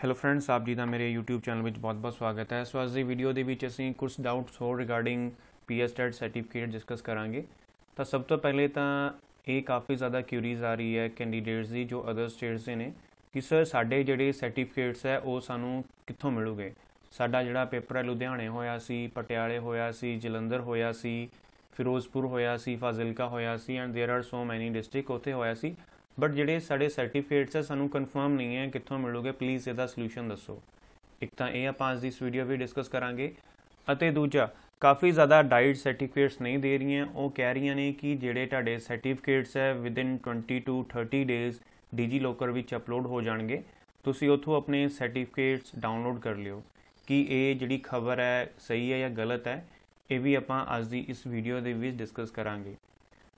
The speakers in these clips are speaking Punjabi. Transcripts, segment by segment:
ਹੈਲੋ ਫਰੈਂਡਸ ਆਪ ਜੀ ਦਾ ਮੇਰੇ YouTube ਚੈਨਲ ਵਿੱਚ ਬਹੁਤ-ਬਹੁਤ ਸਵਾਗਤ ਹੈ ਸੋ ਅੱਜ ਦੀ ਵੀਡੀਓ ਦੇ ਵਿੱਚ ਅਸੀਂ ਕੁਝ ਡਾਊਟਸ ਹੋਰ ਰਿਗਾਰਡਿੰਗ ਪੀਐਸਟੈਟ ਸਰਟੀਫਿਕੇਟ ਡਿਸਕਸ ਕਰਾਂਗੇ ਤਾਂ ਸਭ ਤੋਂ ਪਹਿਲੇ ਤਾਂ ਇਹ ਕਾਫੀ ਜ਼ਿਆਦਾ ਕਿਊਰੀਜ਼ ਆ ਰਹੀ ਹੈ ਕੈਂਡੀਡੇਟਸ ਦੀ ਜੋ ਅਦਰ ਸਟੇਟਸ ਦੇ ਨੇ ਕਿ ਸਰ ਸਾਡੇ ਜਿਹੜੇ ਸਰਟੀਫਿਕੇਟਸ ਹੈ ਉਹ ਸਾਨੂੰ ਕਿੱਥੋਂ ਮਿਲੂਗੇ ਸਾਡਾ ਜਿਹੜਾ ਪੇਪਰ ਹੈ ਲੁਧਿਆਣੇ ਹੋਇਆ ਸੀ ਪਟਿਆਲੇ ਹੋਇਆ ਸੀ ਜਲੰਧਰ ਹੋਇਆ ਸੀ ਫਿਰੋਜ਼ਪੁਰ ਹੋਇਆ ਸੀ ਫਾਜ਼ਿਲਕਾ ਹੋਇਆ ਸੀ and there are so many district ਉੱਥੇ ਹੋਇਆ ਸੀ ਬਟ ਜਿਹੜੇ ਸਾਡੇ ਸਰਟੀਫਿਕੇਟਸ ਹੈ ਸਾਨੂੰ ਕਨਫਰਮ ਨਹੀਂ ਹੈ ਕਿੱਥੋਂ ਮਿਲੂਗੇ ਪਲੀਜ਼ ਇਹਦਾ ਸੋਲੂਸ਼ਨ ਦੱਸੋ। ਇੱਕ ਤਾਂ ਇਹ ਆਪਾਂ ਅੱਜ ਦੀ ਇਸ ਵੀਡੀਓ ਵਿੱਚ ਡਿਸਕਸ ਕਰਾਂਗੇ। ਅਤੇ ਦੂਜਾ, ਕਾਫੀ ਜ਼ਿਆਦਾ ਡਾਈਟ ਸਰਟੀਫਿਕੇਟਸ ਨਹੀਂ ਦੇ ਰਹੀਆਂ। ਉਹ ਕਹਿ ਰਹੀਆਂ ਨੇ ਕਿ ਜਿਹੜੇ ਤੁਹਾਡੇ ਸਰਟੀਫਿਕੇਟਸ ਹੈ within 20 to 30 days DigiLocker ਵਿੱਚ ਅਪਲੋਡ ਹੋ ਜਾਣਗੇ। ਤੁਸੀਂ ਉੱਥੋਂ ਆਪਣੇ ਸਰਟੀਫਿਕੇਟਸ ਡਾਊਨਲੋਡ ਕਰ ਲਿਓ ਕਿ ਇਹ ਜਿਹੜੀ ਖਬਰ ਹੈ, ਸਹੀ ਹੈ ਜਾਂ ਗਲਤ ਹੈ, ਇਹ ਵੀ ਆਪਾਂ ਅੱਜ ਦੀ ਇਸ ਵੀਡੀਓ ਦੇ ਵਿੱਚ ਡਿਸਕਸ ਕਰਾਂਗੇ।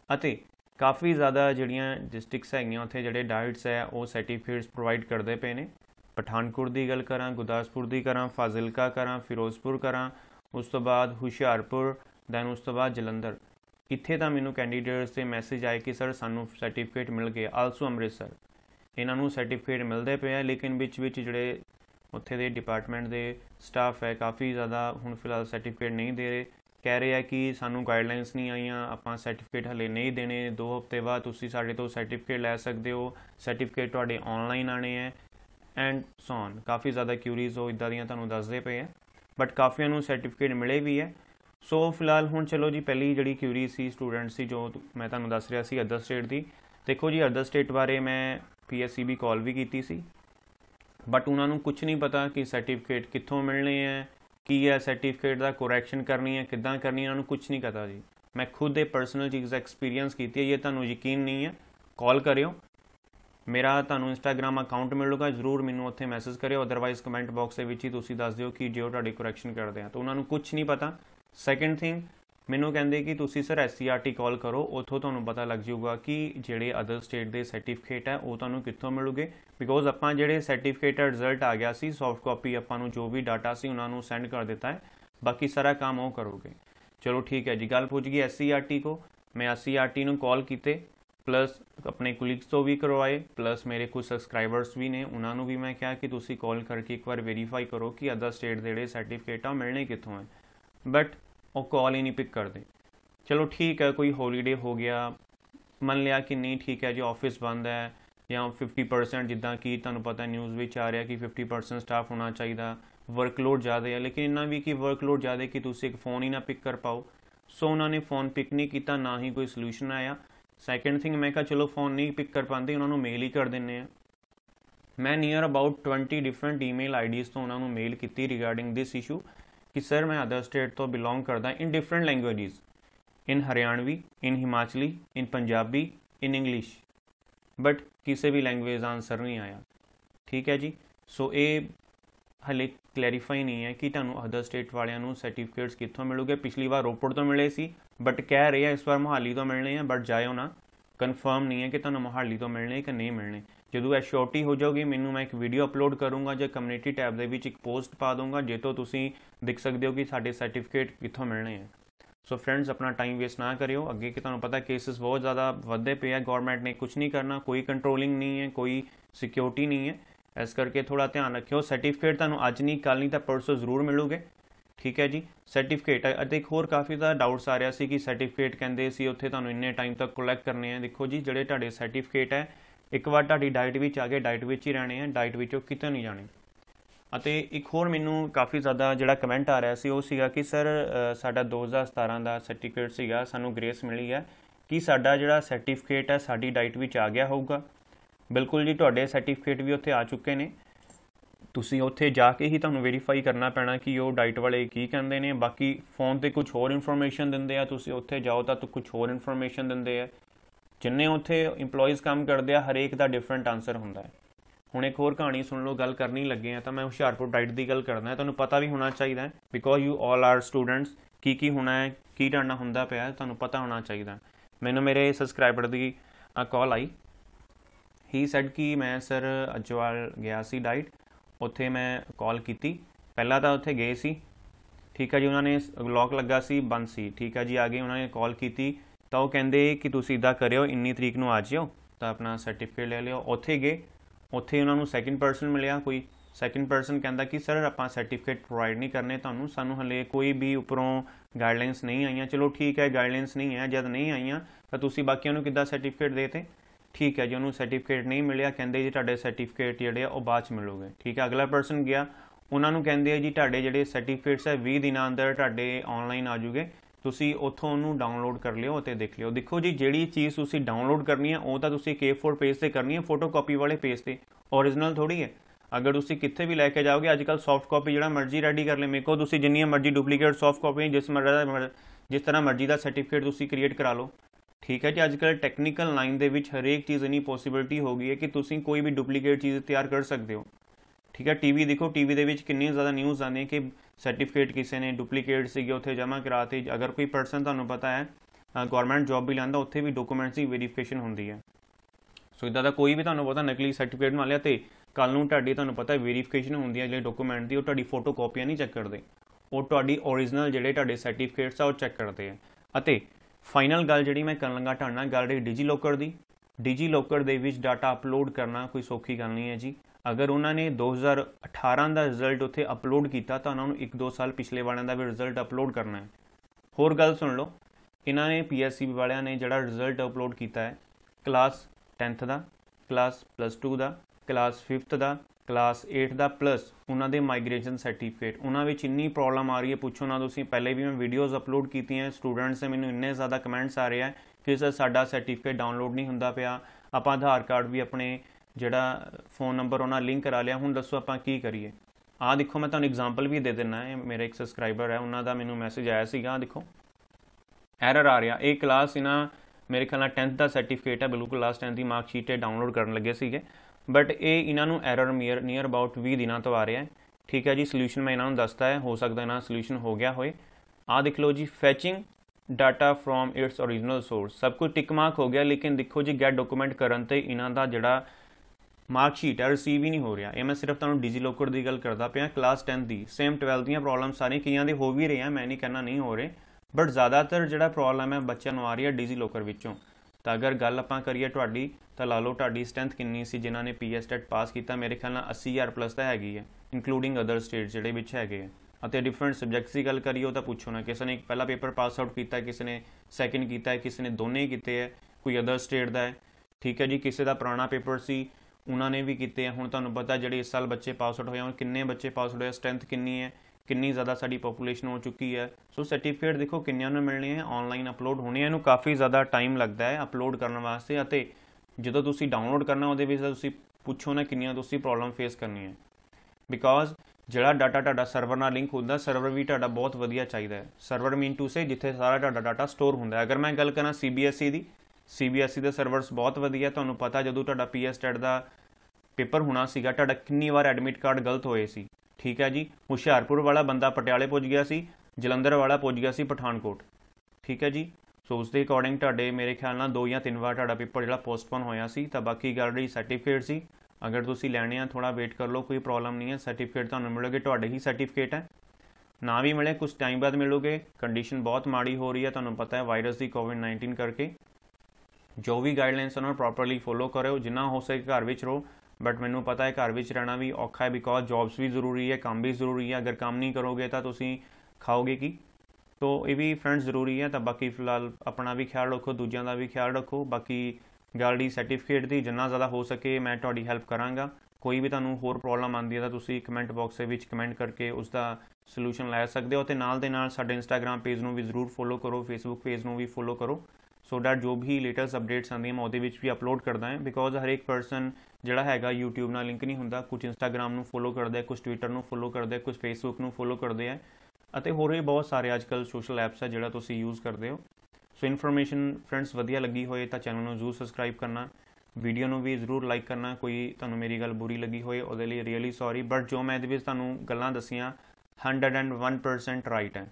ਅਤੇ ਕਾਫੀ ਜ਼ਿਆਦਾ ਜਿਹੜੀਆਂ ਡਿਸਟ੍ਰਿਕਟਸ ਹੈਗੀਆਂ ਉੱਥੇ ਜਿਹੜੇ ਡਾਈਟਸ ਹੈ, ਉਹ ਸਰਟੀਫਿਕੇਟਸ ਪ੍ਰੋਵਾਈਡ ਕਰਦੇ ਪਏ ਨੇ। ਪਠਾਨਕੋਟ ਦੀ ਗੱਲ ਕਰਾਂ, ਗੁਰਦਾਸਪੁਰ ਦੀ ਕਰਾਂ, ਫਾਜ਼ਿਲਕਾ ਕਰਾਂ, ਫਿਰੋਜ਼ਪੁਰ ਕਰਾਂ, ਉਸ ਤੋਂ ਬਾਅਦ ਹੁਸ਼ਿਆਰਪੁਰ ਦੈਨ ਉਸ ਤੋਂ ਬਾਅਦ ਜਲੰਧਰ। ਇੱਥੇ ਤਾਂ ਮੈਨੂੰ ਕੈਂਡੀਡੇਟਸ 'ਤੇ ਮੈਸੇਜ ਆਏ ਕਿ ਸਰ ਸਾਨੂੰ ਸਰਟੀਫਿਕੇਟ ਮਿਲ ਗਏ ਆਲਸੋ ਅੰਮ੍ਰਿਤਸਰ। ਇਹਨਾਂ ਨੂੰ ਸਰਟੀਫਿਕੇਟ ਮਿਲਦੇ ਪਏ ਆ, ਲੇਕਿਨ ਵਿੱਚ ਵਿੱਚ ਜਿਹੜੇ ਉੱਥੇ ਦੇ ਡਿਪਾਰਟਮੈਂਟ ਦੇ ਸਟਾਫ ਹੈ, ਕਾਫੀ ਜ਼ਿਆਦਾ ਹੁਣ ਫਿਲਹਾਲ ਸਰਟੀਫਿਕੇਟ ਨਹੀਂ ਦੇ ਰਹੇ। ਕਹਿ ਰਹੇ ਆ ਕਿ ਸਾਨੂੰ ਗਾਈਡਲਾਈਨਸ ਨਹੀਂ ਆਈਆਂ, ਆਪਾਂ ਸਰਟੀਫਿਕੇਟ ਹਲੇ ਨਹੀਂ ਦੇਣੇ। 2 ਹਫ਼ਤੇ ਬਾਅਦ ਤੁਸੀਂ ਸਾਡੇ ਤੋਂ ਸਰਟੀਫਿਕੇਟ ਲੈ ਸਕਦੇ ਹੋ। ਸਰਟੀਫਿਕੇਟ ਤੁਹਾਡੇ ਆਨਲਾਈਨ ਆਣੇ ਹੈ ਐਂਡ ਸੋ ਕਾਫੀ ਜ਼ਿਆਦਾ ਕਿਊਰੀਜ਼ ਹੋ ਇਦਾਂ ਦੀਆਂ ਤੁਹਾਨੂੰ ਦੱਸਦੇ ਪਏ ਆ ਬਟ ਕਾਫੀਆਂ ਨੂੰ ਸਰਟੀਫਿਕੇਟ ਮਿਲੇ ਵੀ ਹੈ। ਸੋ ਫਿਲਹਾਲ ਹੁਣ ਚਲੋ ਜੀ, ਪਹਿਲੀ ਜਿਹੜੀ ਕਿਊਰੀ ਸੀ ਸਟੂਡੈਂਟ ਸੀ, ਜੋ ਮੈਂ ਤੁਹਾਨੂੰ ਦੱਸ ਰਿਹਾ ਸੀ ਅਦਰ ਸਟੇਟ ਦੀ। ਦੇਖੋ ਜੀ ਅਦਰ ਸਟੇਟ ਬਾਰੇ ਮੈਂ ਪੀਐਸਸੀਬੀ ਕਾਲ ਵੀ ਕੀਤੀ ਸੀ। ਬਟ ਉਹਨਾਂ ਨੂੰ ਕੁਝ ਨਹੀਂ ਪਤਾ ਕਿ ਸਰਟੀਫਿਕੇਟ ਕਿੱਥੋਂ ਮਿਲਣੇ ਹੈ ਕੀ ਹੈ ਸਰਟੀਫਿਕੇਟ ਦਾ ਕਰੈਕਸ਼ਨ ਕਰਨੀ ਹੈ, ਕਿੱਦਾਂ ਕਰਨੀ ਹੈ, ਉਹਨਾਂ ਨੂੰ ਕੁਝ ਨਹੀਂ ਪਤਾ ਜੀ। ਮੈਂ ਖੁਦ ਇਹ ਪਰਸਨਲ ਚੀਜ਼ ਐਕਸਪੀਰੀਅੰਸ ਕੀਤੀ ਹੈ ਇਹ ਤੁਹਾਨੂੰ ਯਕੀਨ ਨਹੀਂ ਹੈ ਕਾਲ ਕਰਿਓ। ਮੇਰਾ ਤੁਹਾਨੂੰ ਇੰਸਟਾਗ੍ਰam ਅਕਾਊਂਟ ਮਿਲੂਗਾ, ਜਰੂਰ ਮੈਨੂੰ ਉੱਥੇ ਮੈਸੇਜ ਕਰਿਓ। ਅਦਰਵਾਈਜ਼ ਕਮੈਂਟ ਬਾਕਸ ਦੇ ਵਿੱਚ ਹੀ ਤੁਸੀਂ ਦੱਸ ਦਿਓ ਕਿ ਜੋ ਤੁਹਾਡੀ ਕਰੈਕਸ਼ਨ ਕਰਦੇ ਆ। ਤਾਂ ਉਹਨਾਂ ਨੂੰ ਕੁਝ ਨਹੀਂ ਪਤਾ। ਸੈਕੰਡ ਥਿੰਗ ਮੈਨੂੰ ਕਹਿੰਦੇ ਕਿ ਤੁਸੀਂ ਸਰ ਐਸਸੀਆਰਟੀ ਕਾਲ ਕਰੋ, ਉੱਥੋਂ ਤੁਹਾਨੂੰ ਪਤਾ ਲੱਗ ਜਾਊਗਾ ਕਿ ਜਿਹੜੇ ਅਦਰ ਸਟੇਟ ਦੇ ਸਰਟੀਫਿਕੇਟ ਹੈ, ਉਹ ਤੁਹਾਨੂੰ ਕਿੱਥੋਂ ਮਿਲੂਗੇ। ਬਿਕੋਜ਼ ਆਪਾਂ ਜਿਹੜੇ ਸਰਟੀਫਿਕੇਟ ਦਾ ਰਿਜ਼ਲਟ ਆ ਗਿਆ ਸੀ ਸੌਫਟ ਕਾਪੀ ਆਪਾਂ ਨੂੰ ਜੋ ਵੀ ਡਾਟਾ ਸੀ ਉਹਨਾਂ ਨੂੰ ਸੈਂਡ ਕਰ ਦਿੱਤਾ ਹੈ। ਬਾਕੀ ਸਾਰਾ ਕੰਮ ਉਹ ਕਰੋਗੇ। ਚਲੋ ਠੀਕ ਹੈ ਜੀ, ਗੱਲ ਪੁੱਛ ਗਈ ਐਸਸੀਆਰਟੀ ਕੋ। ਮੈਂ ਐਸਸੀਆਰਟੀ ਨੂੰ ਕਾਲ ਕੀਤੇ ਪਲੱਸ ਆਪਣੇ ਕੁਲੀਗਸ ਤੋਂ ਵੀ ਕਰਵਾਏ ਪਲੱਸ ਮੇਰੇ ਕੁਝ ਸਬਸਕ੍ਰਾਈਬਰਸ ਵੀ ਨੇ, ਉਹਨਾਂ ਨੂੰ ਵੀ ਮੈਂ ਕਿਹਾ ਕਿ ਤੁਸੀਂ ਕਾਲ ਕਰਕੇ ਇੱਕ ਵਾਰ ਵੈਰੀਫਾਈ ਕਰੋ ਕਿ ਅਦਰ ਸਟੇਟ ਦੇ ਜਿਹੜੇ ਸਰਟੀਫਿਕੇਟ ਆ ਮਿਲਣੇ ਕਿੱਥੋਂ ਹੈ। ਬਟ ਉਹ ਕਾਲ ਹੀ ਨਹੀਂ ਪਿਕ ਕਰਦੇ। ਚਲੋ ਠੀਕ ਹੈ, ਕੋਈ ਹੌਲੀਡੇ ਹੋ ਗਿਆ। ਮੰਨ ਲਿਆ ਕਿ ਨਹੀਂ ਠੀਕ ਹੈ, ਜੀ ਆਫਿਸ ਬੰਦ ਹੈ ਜਾਂ 50% ਜਿੱਦਾਂ ਕਿ ਤੁਹਾਨੂੰ ਪਤਾ ਨਿਊਜ਼ ਵਿੱਚ ਆ ਰਿਹਾ ਕਿ 50% ਸਟਾਫ ਹੋਣਾ ਚਾਹੀਦਾ ਵਰਕਲੋਡ ਜ਼ਿਆਦਾ ਹੈ। ਲੇਕਿਨ ਇੰਨਾ ਵੀ ਕਿ ਵਰਕਲੋਡ ਜ਼ਿਆਦਾ ਕਿ ਤੁਸੀਂ ਇੱਕ ਫੋਨ ਹੀ ਨਾ ਪਿਕ ਕਰ ਪਾਓ। ਸੋ ਉਹਨਾਂ ਨੇ ਫੋਨ ਪਿਕ ਨਹੀਂ ਕੀਤਾ, ਨਾ ਹੀ ਕੋਈ ਸੋਲੂਸ਼ਨ ਆਇਆ। ਸੈਕੰਡ ਥਿੰਗ ਮੈਂ ਕਿਹਾ ਚਲੋ ਫੋਨ ਨਹੀਂ ਪਿਕ ਕਰ ਪਾਉਂਦੇ, ਉਹਨਾਂ ਨੂੰ ਮੇਲ ਹੀ ਕਰ ਦਿੰਨੇ ਆ ਮੈਂ near about 20 different email IDs ਤੋਂ ਉਹਨਾਂ ਨੂੰ ਮੇਲ ਕੀਤੀ ਰਿਗਾਰਡਿੰਗ ਦਿਸ ਇਸ਼ੂ ਕਿ ਸਰ ਮੈਂ ਅਦਰ ਸਟੇਟ ਤੋਂ ਬਿਲੋਂਗ ਕਰਦਾ in different languages in Haryanvi in Himachali in Punjabi in English but ਕਿਸੇ ਵੀ ਲੈਂਗੁਏਜ ਦਾ ਆਨਸਰ ਨਹੀਂ ਆਇਆ। ਠੀਕ ਹੈ ਜੀ? ਸੋ ਇਹ ਹਲੇ ਕਲੈਰੀਫਾਈ ਨਹੀਂ ਹੈ ਕਿ ਤੁਹਾਨੂੰ ਅਦਰ ਸਟੇਟ ਵਾਲਿਆਂ ਨੂੰ ਸਰਟੀਫਿਕੇਟਸ ਕਿੱਥੋਂ ਮਿਲੂਗੇ। ਪਿਛਲੀ ਵਾਰ ਰੋਪੜ ਤੋਂ ਮਿਲੇ ਸੀ ਬਟ ਕਹਿ ਰਹੇ ਆ ਇਸ ਵਾਰ ਮੋਹਾਲੀ ਤੋਂ ਮਿਲਣੇ ਆ ਬਟ ਜਾਇਓ ਨਾ। ਕਨਫਰਮ ਨਹੀਂ ਹੈ ਕਿ ਤੁਹਾਨੂੰ ਮੋਹਾਲੀ ਤੋਂ ਮਿਲਣੇ ਕਿ ਨਹੀਂ ਮਿਲਣੇ। ਜਦੋਂ ਐਸ਼ੋਰਟੀ ਹੋ ਜਾਊਗੀ, ਮੈਨੂੰ ਮੈਂ ਇੱਕ ਵੀਡੀਓ ਅਪਲੋਡ ਕਰੂੰਗਾ ਜਾਂ ਕਮਿਊਨਿਟੀ ਟੈਬ ਦੇ ਵਿੱਚ ਇੱਕ ਪੋਸਟ ਪਾ ਦੂੰਗਾ ਜੇ ਤੋਂ ਤੁਸੀਂ ਦੇਖ ਸਕਦੇ ਹੋ ਕਿ ਸਾਡੇ ਸਰਟੀਫਿਕੇਟ ਕਿੱਥੋਂ ਮਿਲਣੇ ਆ। ਸੋ ਫਰੈਂਡਸ ਆਪਣਾ ਟਾਈਮ ਵੇਸਟ ਨਾ ਕਰਿਓ। ਅੱਗੇ ਕਿ ਤੁਹਾਨੂੰ ਪਤਾ ਕੇਸਿਸ ਬਹੁਤ ਜ਼ਿਆਦਾ ਵੱਧਦੇ ਪਏ ਆ। ਗਵਰਨਮੈਂਟ ਨੇ ਕੁਝ ਨਹੀਂ ਕਰਨਾ, ਕੋਈ ਕੰਟਰੋਲਿੰਗ ਨਹੀਂ ਹੈ, ਕੋਈ ਸਿਕਿਉਰਿਟੀ ਨਹੀਂ ਹੈ। ਇਸ ਕਰਕੇ ਥੋੜਾ ਧਿਆਨ ਰੱਖਿਓ। ਸਰਟੀਫਿਕੇਟ ਤੁਹਾਨੂੰ ਅੱਜ ਨਹੀਂ ਕੱਲ ਨਹੀਂ ਤਾਂ ਪਰਸੋਂ ਜ਼ਰੂਰ ਮਿਲੂਗੇ। ਠੀਕ ਹੈ ਜੀ? ਸਰਟੀਫਿਕੇਟ ਅਤੇ ਇੱਕ ਹੋਰ ਕਾਫੀ ਜ਼ਿਆਦਾ ਡਾਊਟਸ ਆ ਰਿਹਾ ਸੀ ਕਿ ਸਰਟੀਫਿਕੇਟ ਕਹਿੰਦੇ ਸੀ, ਉੱਥੇ ਤੁਹਾਨੂੰ ਇੰਨੇ ਟਾਈਮ ਤੱਕ ਕਲੈਕਟ ਕਰਨੇ ਆ। ਦੇਖੋ ਜੀ, ਜਿਹੜੇ ਤੁਹਾਡੇ ਸਰਟੀਫਿਕੇਟ ਹੈ ਇੱਕ ਵਾਰ ਤੁਹਾਡੀ ਡਾਈਟ ਵਿੱਚ ਆ ਗਏ ਡਾਈਟ ਵਿੱਚ ਹੀ ਰਹਿਣੇ ਆ ਡਾਈਟ ਵਿੱਚੋਂ ਕਿਤੇ ਨਹੀਂ ਜਾਣੇ। ਅਤੇ ਇੱਕ ਹੋਰ ਮੈਨੂੰ ਕਾਫੀ ਜ਼ਿਆਦਾ ਜਿਹੜਾ ਕਮੈਂਟ ਆ ਰਿਹਾ ਸੀ, ਉਹ ਸੀਗਾ ਕਿ ਸਰ ਸਾਡਾ 2017 ਦਾ ਸਰਟੀਫਿਕੇਟ ਸੀਗਾ, ਸਾਨੂੰ ਗ੍ਰੇਸ ਮਿਲੀ ਹੈ ਕਿ ਸਾਡਾ ਜਿਹੜਾ ਸਰਟੀਫਿਕੇਟ ਹੈ, ਸਾਡੀ ਡਾਈਟ ਵਿੱਚ ਆ ਗਿਆ ਹੋਊਗਾ। ਬਿਲਕੁਲ ਜੀ, ਤੁਹਾਡੇ ਸਰਟੀਫਿਕੇਟ ਵੀ ਉੱਥੇ ਆ ਚੁੱਕੇ ਨੇ। ਤੁਸੀਂ ਉੱਥੇ ਜਾ ਕੇ ਹੀ ਤੁਹਾਨੂੰ ਵੈਰੀਫਾਈ ਕਰਨਾ ਪੈਣਾ ਕਿ ਉਹ ਡਾਈਟ ਵਾਲੇ ਕੀ ਕਹਿੰਦੇ ਨੇ। ਬਾਕੀ ਫੋਨ ਤੇ ਕੁਝ ਹੋਰ ਇਨਫੋਰਮੇਸ਼ਨ ਦਿੰਦੇ ਆ, ਤੁਸੀਂ ਉੱਥੇ ਜਾਓ ਤਾਂ ਕੁਝ ਹੋਰ ਇਨਫੋਰਮੇਸ਼ਨ ਦਿੰਦੇ ਆ। ਜਿੰਨੇ ਉੱਥੇ EMPLOYEES ਕੰਮ ਕਰਦੇ ਆ, ਹਰੇਕ ਦਾ ਡਿਫਰੈਂਟ ਆਨਸਰ ਹੁੰਦਾ ਹੈ। ਹੁਣ ਇੱਕ ਹੋਰ ਕਹਾਣੀ ਸੁਣ ਲਓ, ਗੱਲ ਕਰਨੀ ਲੱਗੇ ਆ, ਤਾਂ ਮੈਂ ਹੁਸ਼ਿਆਰਪੁਰ ਡਾਈਟ ਦੀ ਗੱਲ ਕਰਦਾ ਹੈ। ਤੁਹਾਨੂੰ ਪਤਾ ਵੀ ਹੋਣਾ ਚਾਹੀਦਾ ਹੈ because you all are students ਕੀ ਕੀ ਹੋਣਾ ਹੈ, ਕੀ ਕਰਨਾ ਹੁੰਦਾ ਪਿਆ ਤੁਹਾਨੂੰ ਪਤਾ ਹੋਣਾ ਚਾਹੀਦਾ ਮੈਨੂੰ ਮੇਰੇ ਸਬਸਕ੍ਰਾਈਬਰ ਦੀ ਕਾਲ ਆਈ। ਹੀ ਸੈਡ ਕਿ ਮੈਂ ਸਰ ਅਜਵਾਲ ਗਿਆ ਸੀ ਡਾਈਟ ਉੱਥੇ ਮੈਂ ਕਾਲ ਕੀਤੀ। ਪਹਿਲਾਂ ਤਾਂ ਉੱਥੇ ਗਏ ਸੀ। ਠੀਕ ਹੈ ਜੀ, ਉਹਨਾਂ ਨੇ ਲੌਕ ਲੱਗਾ ਸੀ, ਬੰਦ ਸੀ। ਠੀਕ ਹੈ ਜੀ, ਆ ਗਏ, ਉਹਨਾਂ ਨੇ ਕਾਲ ਕੀਤੀ। ਤਾਂ ਉਹ ਕਹਿੰਦੇ ਕਿ ਤੁਸੀਂ ਇਦਾਂ ਕਰਿਓ, ਇੰਨੀ ਤਰੀਕ ਨੂੰ ਆ ਜਿਓ, ਤਾਂ ਆਪਣਾ ਸਰਟੀਫਿਕੇਟ ਲੈ ਲਿਓ। ਉੱਥੇ ਗਏ, ਉੱਥੇ ਉਹਨਾਂ ਨੂੰ ਸੈਕਿੰਡ ਪਰਸਨ ਮਿਲਿਆ ਕੋਈ। ਸੈਕਿੰਡ ਪਰਸਨ ਕਹਿੰਦਾ ਕਿ ਸਰ ਆਪਾਂ ਸਰਟੀਫਿਕੇਟ ਪ੍ਰੋਵਾਈਡ ਨਹੀਂ ਕਰਨੇ ਤੁਹਾਨੂੰ, ਸਾਨੂੰ ਹਲੇ ਕੋਈ ਵੀ ਉੱਪਰੋਂ ਗਾਈਡਲਾਈਨਸ ਨਹੀਂ ਆਈਆਂ। ਚਲੋ ਠੀਕ ਹੈ ਗਾਈਡਲਾਈਨਸ ਨਹੀਂ ਹੈ ਜਦ ਨਹੀਂ ਆਈਆਂ, ਤਾਂ ਤੁਸੀਂ ਬਾਕੀਆਂ ਨੂੰ ਕਿੱਦਾਂ ਸਰਟੀਫਿਕੇਟ ਦੇਤੇ? ਠੀਕ ਹੈ ਜੀ, ਉਹਨੂੰ ਸਰਟੀਫਿਕੇਟ ਨਹੀਂ ਮਿਲਿਆ। ਕਹਿੰਦੇ ਜੀ, ਤੁਹਾਡੇ ਸਰਟੀਫਿਕੇਟ ਜਿਹੜੇ ਆ, ਉਹ ਬਾਅਦ ਚ ਮਿਲੋਗੇ। ਠੀਕ ਹੈ, ਅਗਲਾ ਪਰਸਨ ਗਿਆ। ਉਹਨਾਂ ਨੂੰ ਕਹਿੰਦੇ ਆ ਜੀ, ਤੁਹਾਡੇ ਜਿਹੜੇ ਸਰਟੀਫਿਕੇਟਸ ਹੈ 20 ਦਿਨਾਂ ਅੰਦਰ ਤੁਹਾਡੇ ਆਨਲਾਈਨ ਆ ਜੂਗੇ। ਤੁਸੀਂ ਉੱਥੋਂ ਉਹਨੂੰ ਡਾਊਨਲੋਡ ਕਰ ਲਿਓ ਅਤੇ ਦੇਖ ਲਿਓ। ਦੇਖੋ ਜੀ, ਜਿਹੜੀ ਚੀਜ਼ ਤੁਸੀਂ ਡਾਊਨਲੋਡ ਕਰਨੀ ਹੈ ਉਹ ਤਾਂ ਤੁਸੀਂ K4 ਪੇਜ ਤੇ ਕਰਨੀ ਹੈ ਫੋਟੋਕਾਪੀ ਵਾਲੇ ਪੇਜ ਤੇ। ਓਰੀਜਨਲ ਥੋੜੀ ਹੈ। ਅਗਰ ਤੁਸੀਂ ਕਿੱਥੇ ਵੀ ਲੈ ਕੇ ਜਾਓਗੇ ਅੱਜ ਕੱਲ ਸੌਫਟ ਕਾਪੀ ਜਿਹੜਾ ਮਰਜ਼ੀ ਰੈਡੀ ਕਰ ਲੈ। ਮੇਰੇ ਕੋਲ ਤੁਸੀਂ ਜਿੰਨੀਆਂ ਮਰਜ਼ੀ ਡੁਪਲੀਕੇਟ ਸੌਫਟ ਕਾਪੀਆਂ ਜਿਸ ਮਰਜ਼ੀ ਜਿਸ ਤਰ੍ਹਾਂ ਮਰਜ਼ੀ ਦਾ ਸਰਟੀਫਿਕੇਟ ਤੁਸੀਂ ਕ੍ਰੀਏਟ ਕਰਾ ਲਓ। ਠੀਕ ਹੈ ਜੀ ਅੱਜ ਕੱਲ ਟੈਕਨੀਕਲ ਲਾਈਨ ਦੇ ਵਿੱਚ ਹਰੇਕ ਚੀਜ਼ ਇਨੀ ਪੋਸਿਬਿਲਿਟੀ ਹੋ ਗਈ ਹੈ ਕਿ ਤੁਸੀਂ ਕੋਈ ਵੀ ਡੁਪਲੀਕੇਟ ਚੀਜ਼ ਤਿਆਰ ਕਰ ਸਕਦੇ ਹੋ। ਠੀਕ ਹੈ ਟੀਵੀ ਦੇਖੋ ਟੀਵੀ ਦੇ ਵਿੱਚ ਕਿੰਨੀ ਜ਼ਿਆਦਾ ਨਿਊਜ਼ ਆਉਂਦੀਆਂ ਕਿ ਸਰਟੀਫਿਕੇਟ ਕਿਸੇ ਨੇ ਡੁਪਲੀਕੇਟ ਸੀਗੇ, ਉੱਥੇ ਜਮ੍ਹਾਂ ਕਰਾਤੇ ਅਗਰ ਕੋਈ ਪਰਸਨ ਤੁਹਾਨੂੰ ਪਤਾ ਹੈ ਗਵਰਨਮੈਂਟ ਜੌਬ ਵੀ ਲੈਂਦਾ, ਉੱਥੇ ਵੀ ਡਾਕੂਮੈਂਟਸ ਦੀ ਵੈਰੀਫਿਕੇਸ਼ਨ ਹੁੰਦੀ ਹੈ। ਸੋ ਇਦਾਂ ਦਾ ਕੋਈ ਵੀ ਤੁਹਾਨੂੰ ਪਤਾ, ਨਕਲੀ ਸਰਟੀਫਿਕੇਟ ਮੰਨ ਲਿਆ ਤੇ ਕੱਲ ਨੂੰ ਤੁਹਾਡੀ ਤੁਹਾਨੂੰ ਪਤਾ ਵੈਰੀਫਿਕੇਸ਼ਨ ਹੁੰਦੀ ਹੈ, ਜਿਹੜੇ ਡਾਕੂਮੈਂਟ ਦੀ, ਉਹ ਤੁਹਾਡੀ ਫੋਟੋ ਕਾਪੀਆਂ ਨਹੀਂ ਚੈੱਕ ਕਰਦੇ। ਉਹ ਤੁਹਾਡੀ ਓਰੀਜਨਲ ਜਿਹੜੇ ਤੁਹਾਡੇ ਸਰਟੀਫਿਕੇਟਸ ਆ, ਉਹ ਚੈੱਕ ਕਰਦੇ ਆ ਅਤੇ ਫਾਈਨਲ ਗੱਲ ਜਿਹੜੀ ਮੈਂ ਕਰਨ ਲੱਗਾ ਤੁਹਾਡਾ ਨਾਲ, ਗੱਲ ਰਹੀ ਡਿਜੀ ਲੋਕਰ ਦੀ ਡਿਜੀ ਲੋਕਰ ਦੇ ਵਿੱਚ ਡਾਟਾ ਅਪਲੋਡ ਕਰਨਾ ਕੋਈ ਸੌਖੀ ਗੱਲ ਨਹੀਂ ਹੈ ਜੀ। ਅਗਰ ਉਹਨਾਂ ਨੇ 2018 ਦਾ ਰਿਜ਼ਲਟ ਉੱਥੇ ਅਪਲੋਡ ਕੀਤਾ, ਤਾਂ ਉਹਨਾਂ ਨੂੰ 1-2 ਸਾਲ ਪਿਛਲੇ ਵਾਲਿਆਂ ਦਾ ਵੀ ਰਿਜ਼ਲਟ ਅਪਲੋਡ ਕਰਨਾ ਹੈ। ਹੋਰ ਗੱਲ ਸੁਣ ਲਓ, ਇਹਨਾਂ ਨੇ ਪੀਐਸਸੀ ਵਾਲਿਆਂ ਨੇ ਜਿਹੜਾ ਰਿਜ਼ਲਟ ਅਪਲੋਡ ਕੀਤਾ ਹੈ ਕਲਾਸ 10th ਦਾ ਕਲਾਸ ਪਲੱਸ 2 ਦਾ ਕਲਾਸ 5th ਦਾ ਕਲਾਸ 8 ਦਾ ਪਲੱਸ ਉਹਨਾਂ ਦੇ ਮਾਈਗ੍ਰੇਸ਼ਨ ਸਰਟੀਫਿਕੇਟ ਉਹਨਾਂ ਵਿੱਚ ਇੰਨੀ ਪ੍ਰੋਬਲਮ ਆ ਰਹੀ ਹੈ, ਪੁੱਛੋ ਨਾ ਤੁਸੀਂ, ਪਹਿਲੇ ਵੀ ਮੈਂ ਵੀਡੀਓਜ਼ ਅਪਲੋਡ ਕੀਤੀਆਂ ਸਟੂਡੈਂਟਸ ਨੇ ਮੈਨੂੰ ਇੰਨੇ ਜ਼ਿਆਦਾ ਕਮੈਂਟਸ ਆ ਰਹੇ ਆ ਕਿ ਸਰ ਸਾਡਾ ਸਰਟੀਫਿਕੇਟ ਡਾਊਨਲੋਡ ਨਹੀਂ ਹੁੰਦਾ ਪਿਆ, ਆਪਾਂ ਆਧਾਰ ਕਾਰਡ ਵੀ ਆਪਣੇ ਜਿਹੜਾ ਫੋਨ ਨੰਬਰ ਉਹਨਾਂ ਲਿੰਕ ਕਰਾ ਲਿਆ, ਹੁਣ ਦੱਸੋ ਆਪਾਂ ਕੀ ਕਰੀਏ। ਆਹ ਦੇਖੋ, ਮੈਂ ਤੁਹਾਨੂੰ ਐਗਜ਼ਾਮਪਲ ਵੀ ਦੇ ਦਿੰਨਾ ਹੈ ਮੇਰੇ ਇੱਕ ਸਬਸਕ੍ਰਾਈਬਰ ਹੈ, ਉਹਨਾਂ ਦਾ ਮੈਨੂੰ ਮੈਸੇਜ ਆਇਆ ਸੀਗਾ ਦੇਖੋ। ਐਰਰ ਆ ਰਿਹਾ, ਇਹ ਕਲਾਸ ਇਹਨਾਂ ਮੇਰੇ ਖਿਆਲ ਨਾਲ 10th ਦਾ ਸਰਟੀਫਿਕੇਟ ਹੈ, ਬਿਲਕੁਲ ਲਾਸਟ 10th ਦੀ ਮਾਰਕ ਸ਼ੀਟ ਤੇ ਡਾਊਨਲੋਡ ਕਰਨ ਲੱਗੇ ਸੀਗੇ। ਬਟ ਇਹ ਇਹਨਾਂ ਨੂੰ ਐਰਰ ਨੀਅਰ ਨੀਅਰ ਅਬਾਊਟ 20 ਦਿਨਾਂ ਤੋਂ ਆ ਰਿਹਾ ਹੈ। ਠੀਕ ਹੈ ਜੀ ਸੋਲੂਸ਼ਨ ਮੈਂ ਇਹਨਾਂ ਨੂੰ ਦੱਸਦਾ ਹੈ, ਹੋ ਸਕਦਾ ਇਹਨਾਂ ਦਾ ਸੋਲੂਸ਼ਨ ਹੋ ਗਿਆ ਹੋਏ। ਆਹ ਦੇਖ ਲਓ ਜੀ fetching data from its origignal source ਸਭ ਕੁਝ ਟਿਕ ਮਾਰਕ ਹੋ ਗਿਆ, ਲੇਕਿਨ ਦੇਖੋ ਜੀ ਗੈਟ ਡਾਕੂਮੈਂਟ ਕਰਨ ਤੇ ਇਹਨਾਂ ਦਾ ਜਿਹੜਾ ਮਾਰਕ ਸ਼ੀਟ ਹੈ ਰਿਸੀਵ ਹੀ ਨਹੀਂ ਹੋ ਰਿਹਾ। ਇਹ ਮੈਂ ਸਿਰਫ ਤੁਹਾਨੂੰ ਡਿਜੀ ਲੋਕਰ ਦੀ ਗੱਲ ਕਰਦਾ ਪਿਆ ਕਲਾਸ 10 ਦੀ। ਸੇਮ 12 ਦੀਆਂ ਪ੍ਰੋਬਲਮ ਸਾਰੀਆਂ ਕਈਆਂ ਦੇ ਹੋ ਵੀ ਰਹੀਆਂ ਮੈਂ ਨਹੀਂ ਕਹਿਣਾ ਨਹੀਂ ਹੋ ਰਹੇ। ਬਟ ਜ਼ਿਆਦਾਤਰ ਜਿਹੜਾ ਪ੍ਰੋਬਲਮ ਹੈ, ਬੱਚਿਆਂ ਨੂੰ ਆ ਰਹੀ ਹੈ ਡਿਜੀ ਲੋਕਰ ਵਿੱਚੋਂ। ਤਾਂ ਅਗਰ ਗੱਲ ਆਪਾਂ ਕਰੀਏ ਤੁਹਾਡੀ, ਤਾਂ ਲਾ ਲਓ ਤੁਹਾਡੀ ਸਟਰੈਂਥ ਕਿੰਨੀ ਸੀ, ਜਿਨ੍ਹਾਂ ਨੇ ਪੀਐਸ ਟੈਟ ਪਾਸ ਕੀਤਾ, ਮੇਰੇ ਖਿਆਲ ਨਾਲ 80000 ਪਲੱਸ ਤਾਂ ਹੈਗੀ ਹੈ ਇਨਕਲੂਡਿੰਗ ਅਦਰ ਸਟੇਟਸ ਜਿਹੜੇ ਵਿੱਚ ਹੈਗੇ ਆ। ਅਤੇ ਡਿਫਰੈਂਟ ਸਬਜੈਕਟਸ ਦੀ ਗੱਲ ਕਰੀਏ ਤਾਂ ਪੁੱਛੋ ਨਾ, ਕਿਸੇ ਨੇ ਪਹਿਲਾ ਪੇਪਰ ਪਾਸ ਆਊਟ ਕੀਤਾ, ਕਿਸੇ ਨੇ ਸੈਕਿੰਡ ਕੀਤਾ, ਕਿਸੇ ਨੇ ਦੋਨੇ ਕੀਤੇ ਹੈ ਕੋਈ ਅਦਰ ਸਟੇਟ ਦਾ ਹੈ। ਠੀਕ ਹੈ ਜੀ, ਕਿਸੇ ਦਾ ਪੁਰਾਣਾ ਪੇਪਰ ਸੀ ਉਹਨਾਂ ਨੇ ਵੀ ਕੀਤੇ ਆ। ਹੁਣ ਤੁਹਾਨੂੰ ਪਤਾ ਜਿਹੜੇ ਇਸ ਸਾਲ ਬੱਚੇ ਪਾਸ ਆਊਟ ਹੋਏ ਆ ਕਿੰਨੇ ਬੱਚੇ ਪਾਸ ਆਊਟ ਹੋਏ ਸਟਰੈਂਥ ਕਿੰਨੀ ਹੈ, ਕਿੰਨੀ ਜ਼ਿਆਦਾ ਸਾਡੀ ਪੋਪੂਲੇਸ਼ਨ ਹੋ ਚੁੱਕੀ ਹੈ। ਸੋ ਸਰਟੀਫਿਕੇਟ ਦੇਖੋ ਕਿੰਨਿਆਂ ਨੂੰ ਮਿਲਣੇ ਹੈ ਆਨਲਾਈਨ ਅਪਲੋਡ ਹੋਣੇ ਇਹਨੂੰ ਕਾਫੀ ਜ਼ਿਆਦਾ ਟਾਈਮ ਲੱਗਦਾ ਹੈ ਅਪਲੋਡ ਕਰਨ ਵਾਸਤੇ ਅਤੇ ਜਦੋਂ ਤੁਸੀਂ ਡਾਊਨਲੋਡ ਕਰਨਾ ਉਹਦੇ ਵਿੱਚ ਤੁਸੀਂ ਪੁੱਛੋ ਨਾ ਕਿੰਨੀਆਂ ਤੁਸੀਂ ਪ੍ਰੋਬਲਮ ਫੇਸ ਕਰਨੀ ਹੈ ਬਿਕਾਜ਼ ਜਿਹੜਾ ਡਾਟਾ ਤੁਹਾਡਾ ਸਰਵਰ ਨਾਲ ਲਿੰਕ ਹੁੰਦਾ ਸਰਵਰ ਵੀ ਤੁਹਾਡਾ ਬਹੁਤ ਵਧੀਆ ਚਾਹੀਦਾ ਹੈ। ਸਰਵਰ ਮੀਨ ਟੂ ਸੇ ਜਿੱਥੇ ਸਾਰਾ ਤੁਹਾਡਾ ਡਾਟਾ ਸਟੋਰ ਹੁੰਦਾ ਹੈ। ਅਗਰ ਮੈਂ ਗੱਲ ਕਰਾਂ ਸੀਬੀਐਸਈ ਦੀ ਸੀਬੀਐਸਈ ਦੇ ਸਰਵਰਸ ਬਹੁਤ ਵਧੀਆ, ਤੁਹਾਨੂੰ ਪਤਾ ਜਦੋਂ ਤੁਹਾਡਾ ਪੀਐਸ ਟੈਟ ਦਾ ਪੇਪਰ ਹੋਣਾ ਸੀਗਾ, ਤੁਹਾਡਾ ਕਿੰਨੀ ਵਾਰ ਐਡਮਿਟ ਕਾਰਡ ਗਲਤ ਹੋਏ ਸੀ। ਠੀਕ ਹੈ ਜੀ? ਹੁਸ਼ਿਆਰਪੁਰ ਵਾਲਾ ਬੰਦਾ ਪਟਿਆਲੇ ਪਹੁੰਚ ਗਿਆ ਸੀ, ਜਲੰਧਰ ਵਾਲਾ ਪਹੁੰਚ ਗਿਆ ਸੀ ਪਠਾਨਕੋਟ। ਠੀਕ ਹੈ ਜੀ? ਸੋ ਉਸ ਦੇ ਅਕੋਰਡਿੰਗ ਤੁਹਾਡੇ ਮੇਰੇ ਖਿਆਲ ਨਾਲ ਦੋ ਜਾਂ ਤਿੰਨ ਵਾਰ ਤੁਹਾਡਾ ਪੇਪਰ ਜਿਹੜਾ ਪੋਸਟਪੋਨ ਹੋਇਆ ਸੀ, ਤਾਂ ਬਾਕੀ ਗੱਲ ਰਹੀ ਸਰਟੀਫਿਕੇਟ ਸੀ। ਅਗਰ ਤੁਸੀਂ ਲੈਣੇ ਆ ਥੋੜਾ ਵੇਟ ਕਰ ਲਓ, ਕੋਈ ਪ੍ਰੋਬਲਮ ਨਹੀਂ ਹੈ ਸਰਟੀਫਿਕੇਟ ਤੁਹਾਨੂੰ ਮਿਲੋਗੇ, ਤੁਹਾਡੇ ਹੀ ਸਰਟੀਫਿਕੇਟ ਹੈ। ਨਾ ਵੀ ਮਿਲੇ ਕੁਝ ਟਾਈਮ ਬਾਅਦ ਮਿਲੋਗੇ। ਕੰਡੀਸ਼ਨ ਬਹੁਤ ਮਾੜੀ ਹੋ ਰਹੀ ਹੈ, ਤੁਹਾਨੂੰ ਪਤਾ ਹੈ ਵਾਇਰਸ ਦੀ ਕੋਵਿਡ-19 ਕਰਕੇ। ਜੋ ਵੀ ਗਾਈਡਲਾਈਨਸ ਉਹਨਾਂ ਨੂੰ ਪ੍ਰੋਪਰਲੀ ਫੋਲੋ ਕਰਿਓ, ਜਿੰਨਾ ਹੋ ਸਕੇ ਘਰ ਵਿੱਚ ਰਹੋ। ਬਟ ਮੈਨੂੰ ਪਤਾ ਹੈ ਘਰ ਵਿੱਚ ਰਹਿਣਾ ਵੀ ਔਖਾ ਹੈ ਬਿਕੋਜ਼ ਜੌਬਸ ਵੀ ਜ਼ਰੂਰੀ ਹੈ, ਕੰਮ ਵੀ ਜ਼ਰੂਰੀ ਹੈ। ਅਗਰ ਕੰਮ ਨਹੀਂ ਕਰੋਗੇ ਤਾਂ ਤੁਸੀਂ ਖਾਓਗੇ ਕੀ? ਤੋ ਇਹ ਵੀ ਫਰੈਂਡਸ ਜ਼ਰੂਰੀ ਹੈ, ਤਾਂ ਬਾਕੀ ਫਿਲਹਾਲ ਆਪਣਾ ਵੀ ਖਿਆਲ ਰੱਖੋ, ਦੂਜਿਆਂ ਦਾ ਵੀ ਖਿਆਲ ਰੱਖੋ। ਬਾਕੀ ਗੱਲ ਦੀ ਸਰਟੀਫਿਕੇਟ ਦੀ ਜਿੰਨਾ ਜ਼ਿਆਦਾ ਹੋ ਸਕੇ ਮੈਂ ਤੁਹਾਡੀ ਹੈਲਪ ਕਰਾਂਗਾ। ਕੋਈ ਵੀ ਤੁਹਾਨੂੰ ਹੋਰ ਪ੍ਰੋਬਲਮ ਆਉਂਦੀ ਹੈ ਤਾਂ ਤੁਸੀਂ ਕਮੈਂਟ ਬਾਕਸ ਦੇ ਵਿੱਚ ਕਮੈਂਟ ਕਰਕੇ ਉਸ ਦਾ ਸੋਲੂਸ਼ਨ ਲੈ ਸਕਦੇ ਹੋ। ਤੇ ਨਾਲ ਦੇ ਨਾਲ ਸਾਡੇ ਇੰਸਟਾਗ੍ਰam ਪੇਜ ਨੂੰ ਵੀ ਜ਼ਰੂਰ ਫੋਲੋ ਕਰੋ ਫੇਸਬੁੱਕ ਪੇਜ ਨੂੰ ਵੀ ਫੋਲੋ ਕਰੋ। ਸੋ ਦੈਟ ਜੋ ਵੀ ਲੇਟੈਸਟ ਅਪਡੇਟਸ ਆਉਂਦੀਆਂ, ਮੈਂ ਉਹਦੇ ਵਿੱਚ ਵੀ ਅਪਲੋਡ ਕਰਦਾ ਹਾਂ। ਬਿਕੋਜ਼ ਹਰੇਕ ਪਰਸਨ ਜਿਹੜਾ ਹੈਗਾ YouTube ਨਾਲ ਲਿੰਕ ਨਹੀਂ ਹੁੰਦਾ ਕੁਝ ਇੰਸਟਾਗ੍ਰam ਨੂੰ ਫੋਲੋ ਕਰਦੇ ਕੁਝ ਟਵਿੱਟਰ ਨੂੰ ਫੋਲੋ ਕਰਦੇ ਕੁਝ ਫੇਸਬੁੱਕ ਨੂੰ ਫੋਲੋ ਕਰਦੇ ਆ। ਅਤੇ ਹੋਰ ਵੀ ਬਹੁਤ ਸਾਰੇ ਅੱਜਕੱਲ ਸੋਸ਼ਲ ਐਪਸ ਆ ਜਿਹੜਾ ਤੁਸੀਂ ਯੂਜ਼ ਕਰਦੇ ਹੋ। ਸੋ ਇਨਫੋਰਮੇਸ਼ਨ ਫਰੈਂਡਸ ਵਧੀਆ ਲੱਗੀ ਹੋਏ ਤਾਂ ਚੈਨਲ ਨੂੰ ਜ਼ਰੂਰ ਸਬਸਕ੍ਰਾਈਬ ਕਰਨਾ। ਵੀਡੀਓ ਨੂੰ ਵੀ ਜ਼ਰੂਰ ਲਾਈਕ ਕਰਨਾ, ਕੋਈ ਤੁਹਾਨੂੰ ਮੇਰੀ ਗੱਲ ਬੁਰੀ ਲੱਗੀ ਹੋਏ, ਉਹਦੇ ਲਈ ਰੀਅਲੀ ਸੌਰੀ ਬਟ ਜੋ ਮੈਂ ਇਹਦੇ ਵਿੱਚ ਤੁਹਾਨੂੰ ਗੱਲਾਂ ਦਸੀਆਂ 101% ਰਾਈਟ ਹੈ।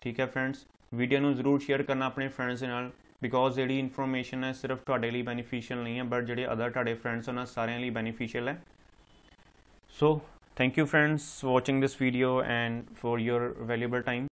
ਠੀਕ ਹੈ ਫਰੈਂਡਸ ਵੀਡੀਓ ਨੂੰ ਜ਼ਰੂਰ ਸ਼ੇਅਰ ਕਰਨਾ ਆਪਣੇ ਫਰੈਂਡਸ ਦੇ ਨਾਲ ਬਿਕੋਜ਼ ਜਿਹੜੀ ਇਨਫੋਰਮੇਸ਼ਨ ਹੈ ਸਿਰਫ ਤੁਹਾਡੇ ਲਈ ਬੈਨੀਫੀਸ਼ੀਅਲ ਨਹੀਂ ਹੈ ਬਟ ਜਿਹੜੇ ਅਦਰ ਤੁਹਾਡੇ ਫਰੈਂਡਸ ਉਹਨਾਂ ਸਾਰਿਆਂ ਲਈ ਬੈਨੀਫੀਸ਼ੀਅਲ ਹੈ। So thank you friends watching this video and for your valuable time